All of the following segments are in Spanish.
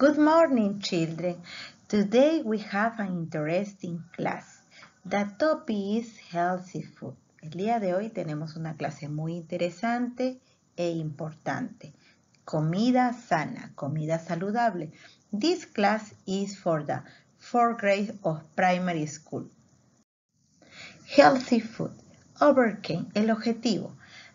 Good morning, children. Today we have an interesting class. The topic is healthy food. El día de hoy tenemos una clase muy interesante e importante. Comida sana, comida saludable. This class is for the fourth grade of primary school. Healthy food. Overcame. El objetivo.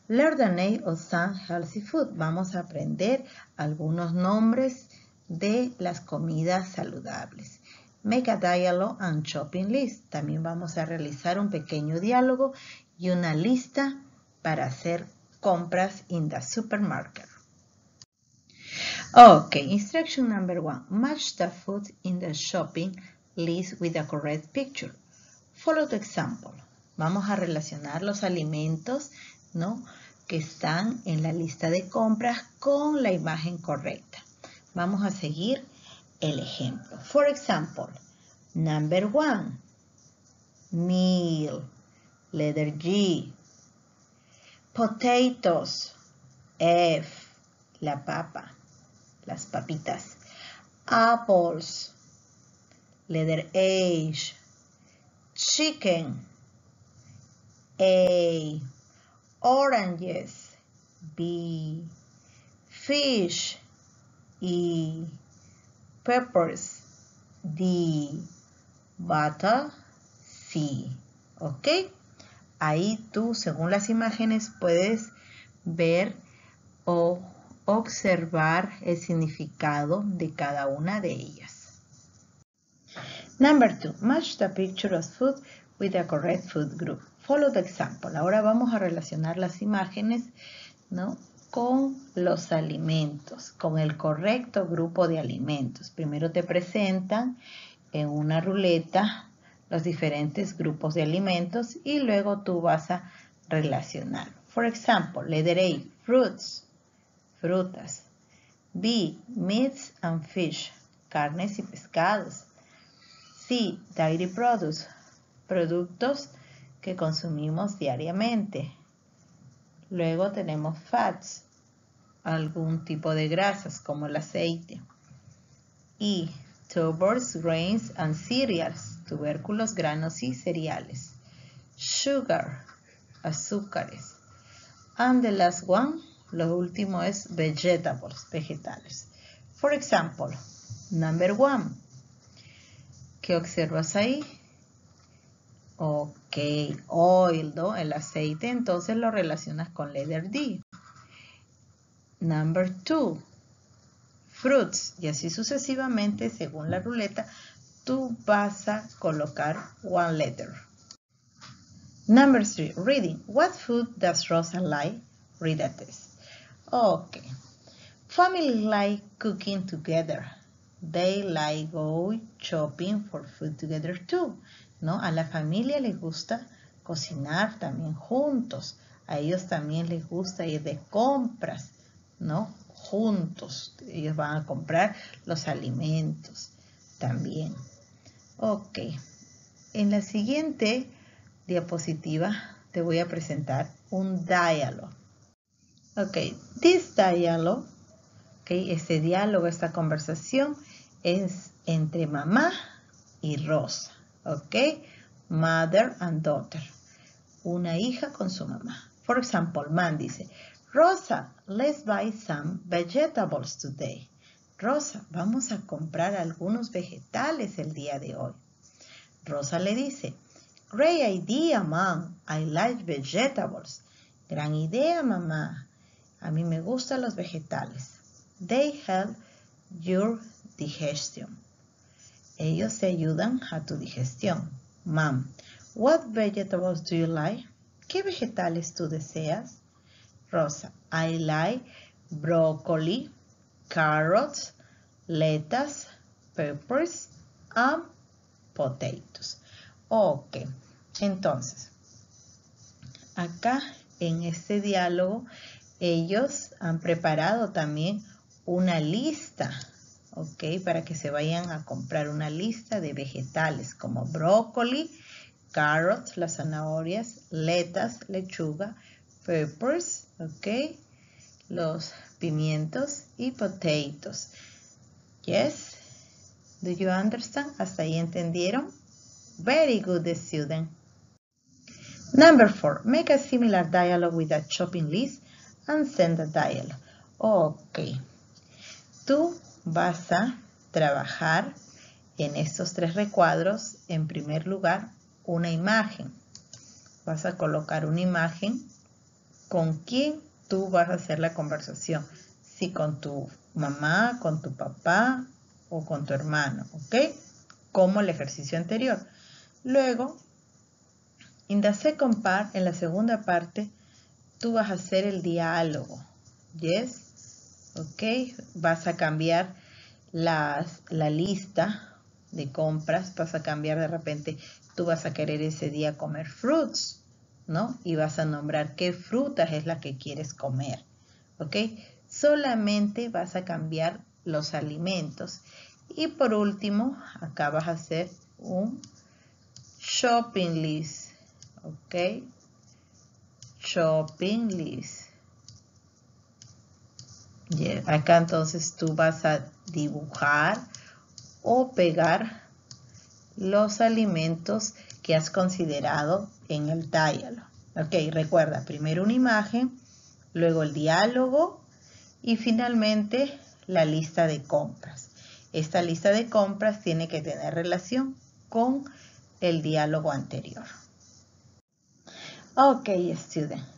Learn the name of some healthy food. Vamos a aprender algunos nombres de las comidas saludables. Make a dialogue and shopping list. También vamos a realizar un pequeño diálogo y una lista para hacer compras in the supermarket. Okay, instruction number one. Match the food in the shopping list with the correct picture. Follow the example. Vamos a relacionar los alimentos ¿no? que están en la lista de compras con la imagen correcta. Vamos a seguir el ejemplo. For example, number one, meal, letter G, potatoes, F, la papa, las papitas, apples, letter H, chicken, A, oranges, B, fish, E, peppers, D, butter, C. ¿Ok? Ahí tú, según las imágenes, puedes ver o observar el significado de cada una de ellas. Number two, match the picture of food with the correct food group. Follow the example. Ahora vamos a relacionar las imágenes ¿no? Con los alimentos, con el correcto grupo de alimentos. Primero te presentan en una ruleta los diferentes grupos de alimentos y luego tú vas a relacionar. For example, letter A, fruits, frutas. B, meats and fish, carnes y pescados. C, dairy products, productos que consumimos diariamente. Luego tenemos fats, algún tipo de grasas como el aceite. Y tubers, grains and cereals, tubérculos, granos y cereales. Sugar, azúcares. And the last one, lo último es vegetables, vegetales. For example, number one. ¿Qué observas ahí? Ok, oil, ¿no? El aceite, entonces lo relacionas con letter D. Number two, fruits. Y así sucesivamente, según la ruleta, tú vas a colocar one letter. Number three, reading. What food does Rosa like? Read a test. Ok. Family like cooking together. They like go shopping for food together too. ¿No? A la familia les gusta cocinar también juntos. A ellos también les gusta ir de compras, ¿no? Juntos. Ellos van a comprar los alimentos también. Ok. En la siguiente diapositiva te voy a presentar un diálogo. Ok. This dialogue, ok, este diálogo, esta conversación es entre mamá y Rosa. ¿Ok? Mother and daughter. Una hija con su mamá. For example, man dice, Rosa, let's buy some vegetables today. Rosa, vamos a comprar algunos vegetales el día de hoy. Rosa le dice, Great idea, mom. I like vegetables. Gran idea, mamá. A mí me gustan los vegetales. They help your digestion. Ellos te ayudan a tu digestión. Mom, what vegetables do you like? ¿Qué vegetales tú deseas? Rosa, I like broccoli, carrots, lettuce, peppers, and potatoes. Ok, entonces, acá en este diálogo, ellos han preparado también una lista ¿ok? Para que se vayan a comprar una lista de vegetales como brócoli, carrots, las zanahorias, letas, lechuga, peppers, ¿ok? Los pimientos y potatoes. Yes? Do you understand? ¿Hasta ahí entendieron? Very good, student. Number four, make a similar dialogue with a shopping list and send a dialogue. Ok. Tú vas a trabajar en estos tres recuadros. En primer lugar, una imagen. Vas a colocar una imagen con quién tú vas a hacer la conversación. Si con tu mamá, con tu papá o con tu hermano, ¿ok? Como el ejercicio anterior. Luego, second part, en la segunda parte, tú vas a hacer el diálogo. Yes? ¿Ok? Vas a cambiar la lista de compras, vas a cambiar de repente, tú vas a querer ese día comer fruits, ¿no? Y vas a nombrar qué frutas es la que quieres comer, ¿ok? Solamente vas a cambiar los alimentos. Y por último, acá vas a hacer un shopping list, ¿ok? Shopping list. Acá entonces tú vas a dibujar o pegar los alimentos que has considerado en el diálogo. Ok, recuerda, primero una imagen, luego el diálogo y finalmente la lista de compras. Esta lista de compras tiene que tener relación con el diálogo anterior. Ok, student.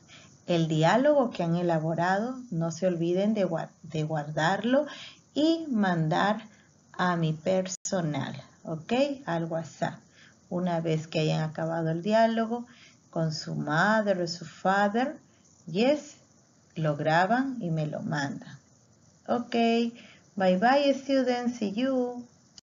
El diálogo que han elaborado, no se olviden de, guardarlo y mandar a mi personal, ¿ok? Al WhatsApp. Una vez que hayan acabado el diálogo con su madre o su father, yes, lo graban y me lo mandan. Ok, bye bye students, see you.